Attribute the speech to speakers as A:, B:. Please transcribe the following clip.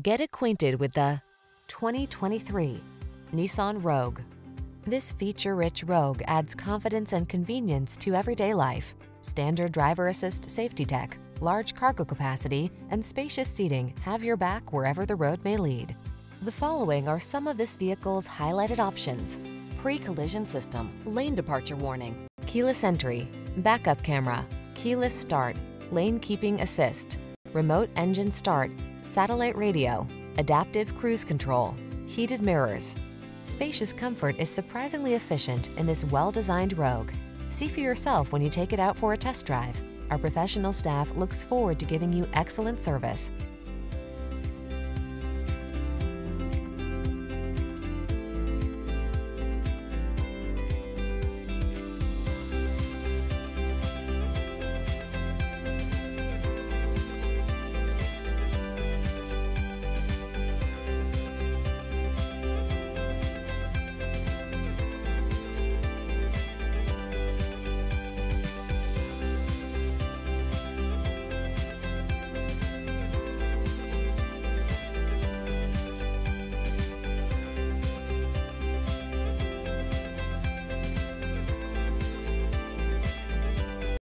A: Get acquainted with the 2023 Nissan Rogue. This feature-rich Rogue adds confidence and convenience to everyday life. Standard driver assist safety tech, large cargo capacity, and spacious seating have your back wherever the road may lead. The following are some of this vehicle's highlighted options. Pre-collision system, lane departure warning, keyless entry, backup camera, keyless start, lane keeping assist, remote engine start, satellite radio, adaptive cruise control, heated mirrors. Spacious comfort is surprisingly efficient in this well-designed Rogue. See for yourself when you take it out for a test drive. Our professional staff looks forward to giving you excellent service.